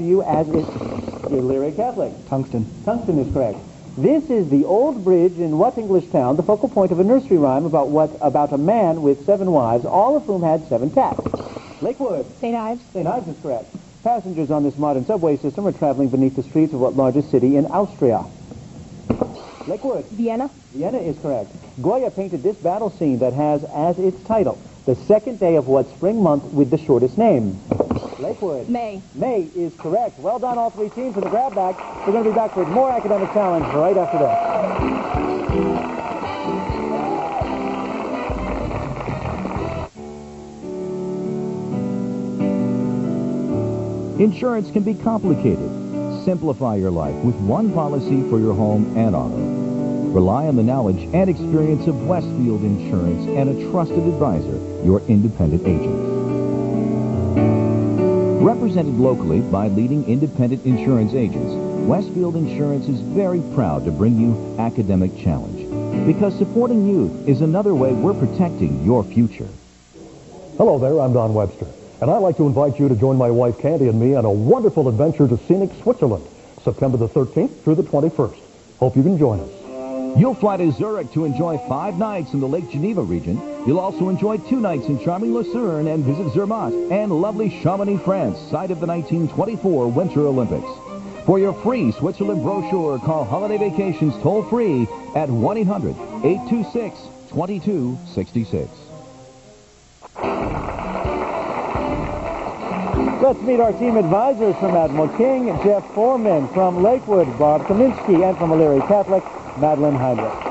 to you as is Elyria Catholic. Tungsten. Tungsten is correct. This is the old bridge in what English town, the focal point of a nursery rhyme about what about a man with seven wives, all of whom had seven cats. Lakewood. St. Ives. St. Ives is correct. Passengers on this modern subway system are traveling beneath the streets of what largest city in Austria? Lakewood. Vienna. Vienna is correct. Goya painted this battle scene that has as its title the second day of what spring month with the shortest name? Lakewood. May. May is correct. Well done, all three teams for the grab back. We're going to be back with more academic challenge right after this. Insurance can be complicated. Simplify your life with one policy for your home and auto. Rely on the knowledge and experience of Westfield Insurance and a trusted advisor, your independent agent. Represented locally by leading independent insurance agents, Westfield Insurance is very proud to bring you Academic Challenge because supporting youth is another way we're protecting your future. Hello there, I'm Don Webster, and I'd like to invite you to join my wife Candy and me on a wonderful adventure to scenic Switzerland, September the 13th through the 21st. Hope you can join us. You'll fly to Zurich to enjoy five nights in the Lake Geneva region. You'll also enjoy two nights in charming Lucerne and visit Zermatt and lovely Chamonix, France, site of the 1924 Winter Olympics. For your free Switzerland brochure, call Holiday Vacations toll free at 1-800-826-2266. Let's meet our team advisors from Admiral King, Jeff Foreman, from Lakewood, Bob Kaminsky, and from Elyria Catholic, Madeline Heinrich.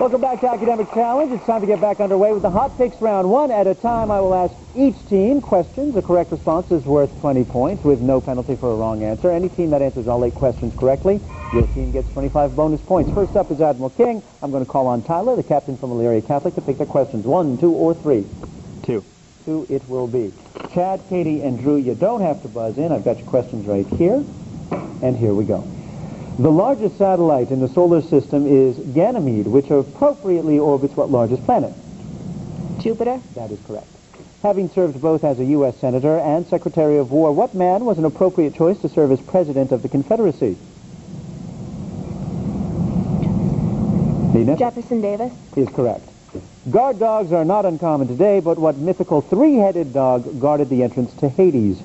Welcome back to Academic Challenge. It's time to get back underway with the hot picks round. One at a time, I will ask each team questions. A correct response is worth 20 points with no penalty for a wrong answer. Any team that answers all eight questions correctly, your team gets 25 bonus points. First up is Admiral King. I'm going to call on Tyler, the captain from Elyria Catholic, to pick the questions. One, two, or three. Two. Two it will be. Chad, Katie, and Drew, you don't have to buzz in. I've got your questions right here. And here we go. The largest satellite in the solar system is Ganymede, which appropriately orbits what largest planet? Jupiter. That is correct. Having served both as a U.S. Senator and Secretary of War, what man was an appropriate choice to serve as President of the Confederacy? Nina? Jefferson Davis. is correct. Guard dogs are not uncommon today, but what mythical three-headed dog guarded the entrance to Hades?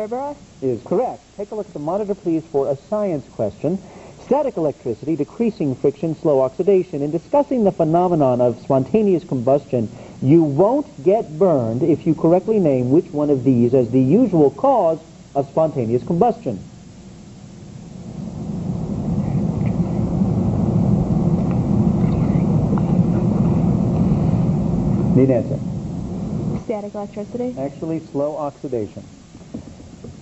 Cerberus. is correct. Take a look at the monitor, please, for a science question. Static electricity, decreasing friction, slow oxidation. In discussing the phenomenon of spontaneous combustion, you won't get burned if you correctly name which one of these as the usual cause of spontaneous combustion. Need answer. Static electricity. Actually, slow oxidation.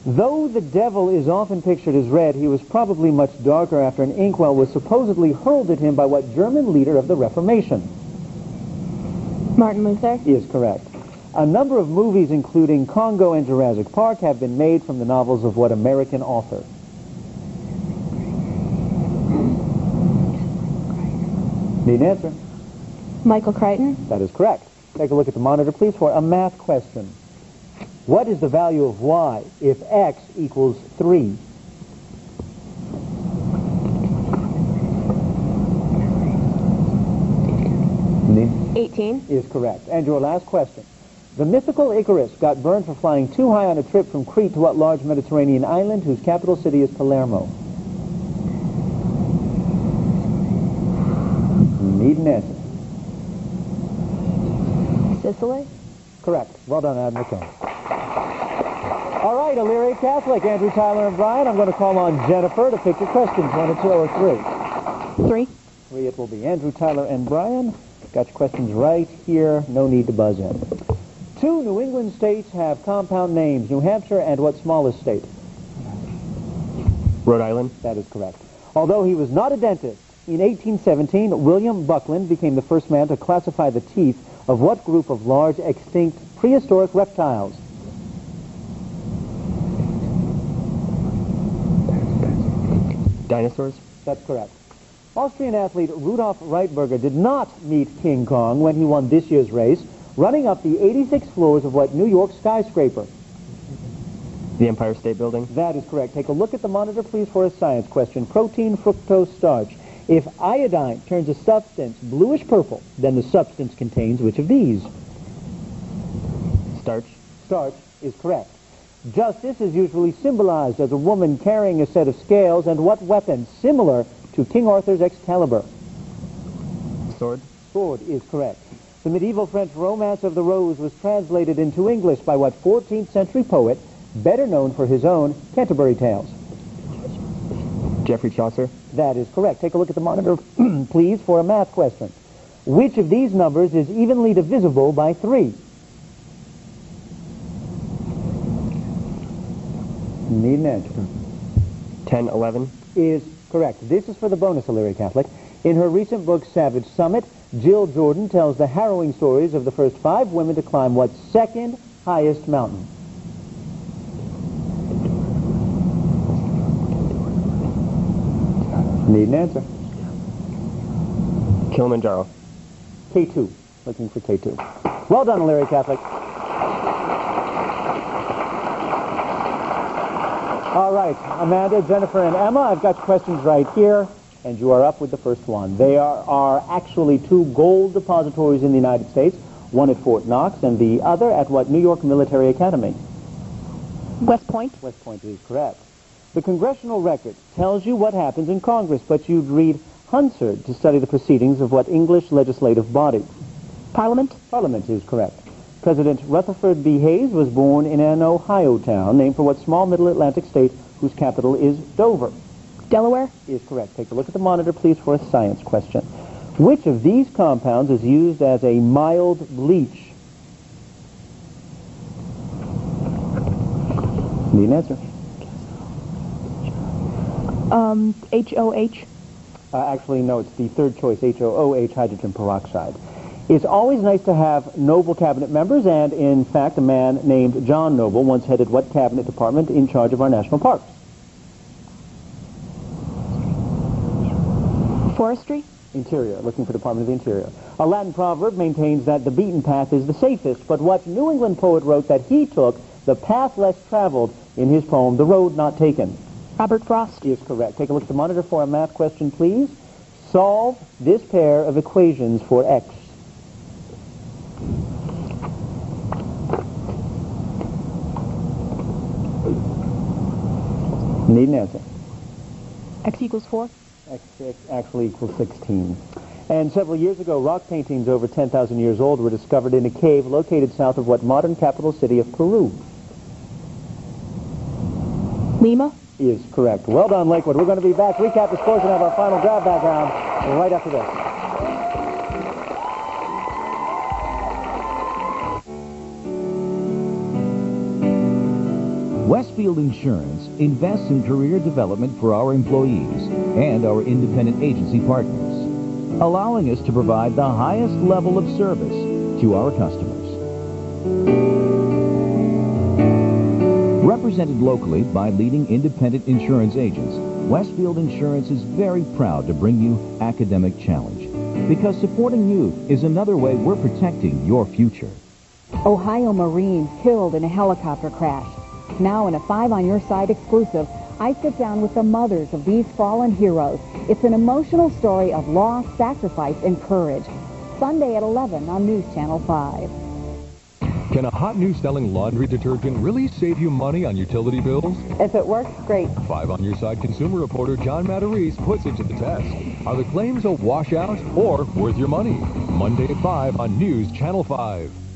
Though the devil is often pictured as red, he was probably much darker after an inkwell was supposedly hurled at him by what German leader of the Reformation? Martin Luther. Is correct. A number of movies, including Congo and Jurassic Park, have been made from the novels of what American author? Need an answer? Michael Crichton. That is correct. Take a look at the monitor, please, for a math question. What is the value of y if x equals 3? Need 18. is correct. And your last question. The mythical Icarus got burned for flying too high on a trip from Crete to what large Mediterranean island whose capital city is Palermo? Need an answer. Sicily. Correct. Well done, Admiral. All right, Elyria Catholic, Andrew, Tyler, and Brian. I'm going to call on Jennifer to pick your questions, one or two or three. Three. Three it will be. Andrew, Tyler, and Brian. Got your questions right here. No need to buzz in. Two New England states have compound names, New Hampshire and what smallest state? Rhode Island. That is correct. Although he was not a dentist, in 1817, William Buckland became the first man to classify the teeth of what group of large extinct prehistoric reptiles? Dinosaurs. That's correct. Austrian athlete Rudolf Reitberger did not meet King Kong when he won this year's race. running up the 86 floors of what New York skyscraper? The Empire State Building. That is correct. Take a look at the monitor, please, for a science question. Protein, fructose, starch. If iodine turns a substance bluish purple, then the substance contains which of these? Starch. Starch is correct. Justice is usually symbolized as a woman carrying a set of scales and what weapon similar to King Arthur's Excalibur? Sword. Sword is correct. The medieval French Romance of the Rose was translated into English by what 14th century poet, better known for his own Canterbury Tales? Geoffrey Chaucer. That is correct. Take a look at the monitor, please, for a math question. Which of these numbers is evenly divisible by 3? Need an answer. 10, 11. Is correct. This is for the bonus, Elyria Catholic. In her recent book, Savage Summit, Jill Jordan tells the harrowing stories of the first five women to climb what second highest mountain? Need an answer. Kilimanjaro. K2. Looking for K2. Well done, Elyria Catholic. All right, Amanda, Jennifer, and Emma, I've got questions right here, and you are up with the first one. They are, are actually two gold depositories in the United States, one at Fort Knox and the other at what New York Military Academy? West Point. West Point is correct. The congressional record tells you what happens in Congress, but you'd read Hansard to study the proceedings of what English legislative body? Parliament. Parliament is correct. President Rutherford B. Hayes was born in an Ohio town named for what small middle Atlantic state whose capital is Dover? Delaware. Is correct. Take a look at the monitor, please, for a science question. Which of these compounds is used as a mild bleach? Need an answer. Um, H-O-H. Uh, actually, no, it's the third choice, HOOH, hydrogen peroxide. It's always nice to have Noble cabinet members, and in fact, a man named John Noble once headed what cabinet department in charge of our national parks? Forestry. Interior, looking for Department of the Interior. A Latin proverb maintains that the beaten path is the safest, but what New England poet wrote that he took the path less traveled in his poem, The Road Not Taken? Robert Frost. Is correct. Take a look at the monitor for a math question, please. Solve this pair of equations for x. Need an answer. X equals 4. X, X actually equals 16. And several years ago, rock paintings over 10,000 years old were discovered in a cave located south of what modern capital city of Peru Lima. is correct. Well done, Lakewood. We're going to be back, recap the scores, and have our final grab background right after this. Westfield Insurance invests in career development for our employees and our independent agency partners, allowing us to provide the highest level of service to our customers. Represented locally by leading independent insurance agents, Westfield Insurance is very proud to bring you Academic Challenge because supporting youth is another way we're protecting your future. Ohio Marines killed in a helicopter crash. Now in a Five on Your Side exclusive, I sit down with the mothers of these fallen heroes. It's an emotional story of loss, sacrifice, and courage. Sunday at 11 on News Channel 5. Can a hot new selling laundry detergent really save you money on utility bills? If it works, great. Five on your side consumer reporter John Matarese puts it to the test. Are the claims a washout or worth your money? Monday at 5 on News Channel 5.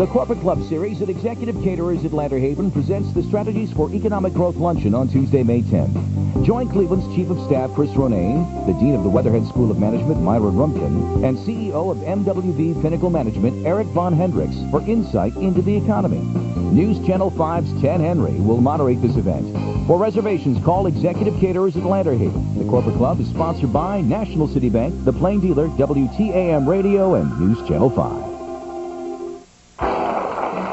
The Corporate Club Series at Executive Caterers at Landerhaven presents the Strategies for Economic Growth Luncheon on Tuesday, May 10th. Join Cleveland's Chief of Staff, Chris Ronayne, the Dean of the Weatherhead School of Management, Myron Roomkin, and CEO of MWB Pinnacle Management, Eric Von Hendricks, for insight into the economy. News Channel 5's Ken Henry will moderate this event. For reservations, call Executive Caterers at Landerhaven. The Corporate Club is sponsored by National City Bank, The Plain Dealer, WTAM Radio, and News Channel 5.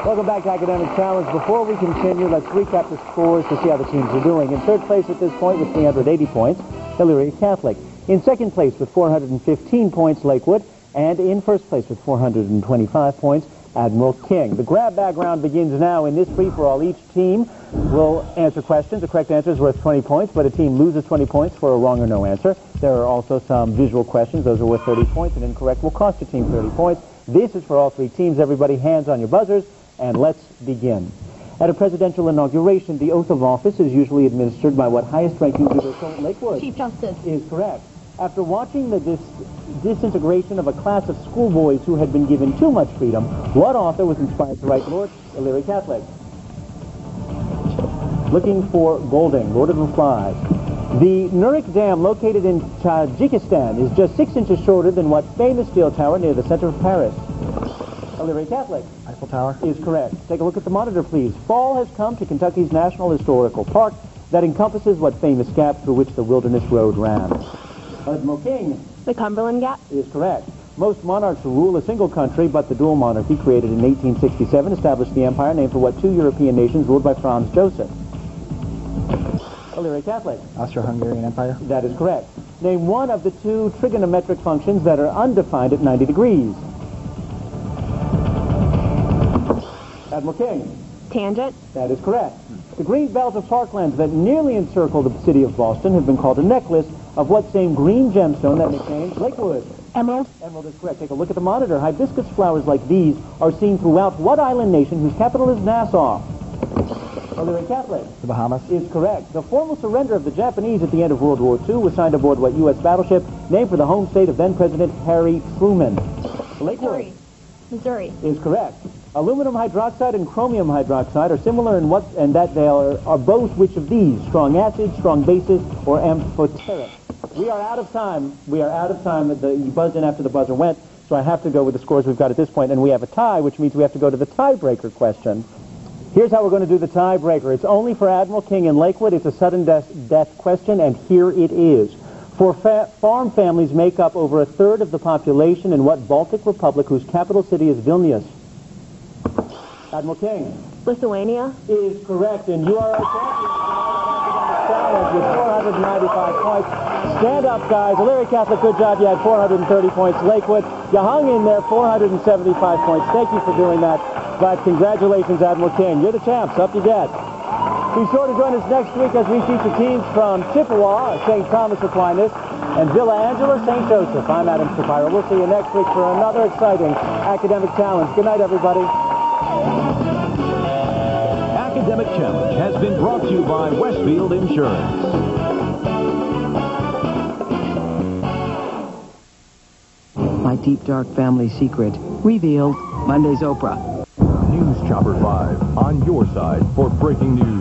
Welcome back to Academic Challenge. Before we continue, let's recap the scores to see how the teams are doing. In third place at this point with 380 points, Elyria Catholic. In second place with 415 points, Lakewood. And in first place with 425 points, Admiral King. The grab bag round begins now in this free-for-all. Each team will answer questions. The correct answer is worth 20 points, but a team loses 20 points for a wrong or no answer. There are also some visual questions. Those are worth 30 points. An incorrect will cost your team 30 points. This is for all three teams. Everybody hands on your buzzers, and let's begin. At a presidential inauguration, the oath of office is usually administered by what highest-ranking judicial Lakewood Chief Justice. is correct. After watching the dis- disintegration of a class of schoolboys who had been given too much freedom, what author was inspired to write Lord Elyria Catholic? Looking for Golding, Lord of the Flies. The Nurek Dam, located in Tajikistan, is just six inches shorter than what famous steel tower near the center of Paris? Elyria Catholic Eiffel Tower. is correct. Take a look at the monitor, please. Fall has come to Kentucky's National Historical Park that encompasses what famous gap through which the Wilderness Road ran. Admiral King The Cumberland Gap. is correct. Most monarchs rule a single country, but the dual monarchy created in 1867 established the empire named for what two European nations ruled by Franz Joseph? Elyria Catholic. Austro-Hungarian Empire. That is correct. Name one of the two trigonometric functions that are undefined at 90 degrees. Admiral King. Tangent. That is correct. The green belt of parklands that nearly encircle the city of Boston have been called a necklace of what same green gemstone that nicknamed Lakewood? Emerald. Emerald is correct. Take a look at the monitor. Hibiscus flowers like these are seen throughout what island nation whose capital is Nassau? Elyria Catholic The Bahamas. is correct. The formal surrender of the Japanese at the end of World War II was signed aboard what U.S. battleship named for the home state of then-President Harry Truman? Lakewood Missouri. is correct. Aluminum hydroxide and chromium hydroxide are similar in what and that they are, are both which of these? Strong acids, strong bases, or amphoteric? We are out of time. We are out of time. The, you buzzed in after the buzzer went, so I have to go with the scores we've got at this point, and we have a tie, which means we have to go to the tiebreaker question. Here's how we're going to do the tiebreaker. It's only for Admiral King in Lakewood. It's a sudden death, death question, and here it is. For fa- farm families make up over a third of the population in what Baltic republic whose capital city is Vilnius? Admiral King Lithuania. is correct, and you are our champion with 495 points. Stand up, guys. Elyria Catholic, good job. You had 430 points. Lakewood, you hung in there, 475 points. Thank you for doing that. But congratulations, Admiral King. You're the champs. Up you get. Be sure to join us next week as we feature teams from Chippewa, St. Thomas Aquinas, and Villa Angela, St. Joseph. I'm Adam Shapiro. We'll see you next week for another exciting academic challenge. Good night, everybody. Academic Challenge has been brought to you by Westfield Insurance. My deep dark family secret revealed Monday's Oprah. News Chopper 5 on your side for breaking news.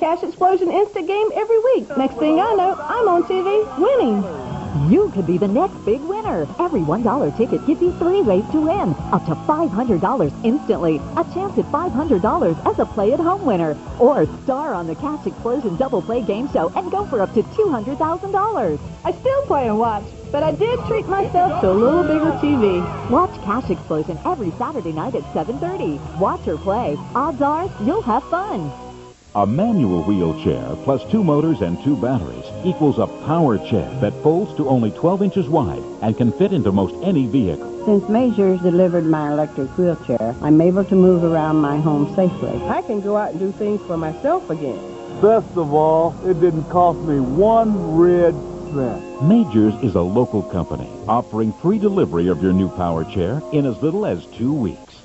I play the Cash Explosion instant game every week. Next thing I know, I'm on TV winning. You could be the next big winner. Every $1 ticket gives you three ways to win. Up to $500 instantly. A chance at $500 as a play-at-home winner. Or star on the Cash Explosion Double Play Game Show and go for up to $200,000. I still play and watch, but I did treat myself to a little bigger TV. Watch Cash Explosion every Saturday night at 7.30. Watch or play. Odds are you'll have fun. A manual wheelchair plus two motors and two batteries equals a power chair that folds to only 12 inches wide and can fit into most any vehicle. Since Majors delivered my electric wheelchair, I'm able to move around my home safely. I can go out and do things for myself again. Best of all, it didn't cost me one red cent. Majors is a local company offering free delivery of your new power chair in as little as two weeks.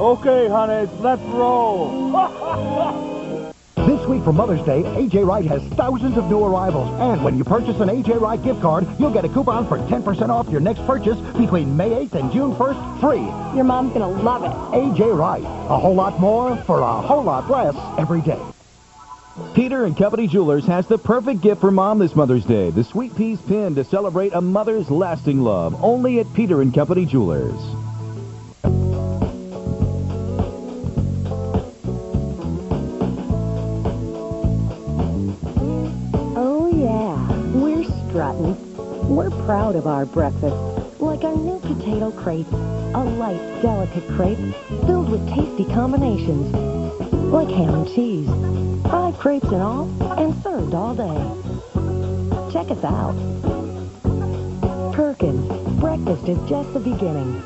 Okay, honey, let's roll. Week for Mother's Day, AJ Wright has thousands of new arrivals. And when you purchase an AJ Wright gift card, you'll get a coupon for 10% off your next purchase between May 8th and June 1st, free. Your mom's gonna love it. AJ Wright. A whole lot more for a whole lot less every day. Peter and Company Jewelers has the perfect gift for mom this Mother's Day. The Sweet Peas Pin to celebrate a mother's lasting love. Only at Peter and Company Jewelers. We're proud of our breakfast. Like our new potato crepe. A light, delicate crepe filled with tasty combinations. Like ham and cheese. Fried crepes and all, and served all day. Check us out. Perkins, breakfast is just the beginning.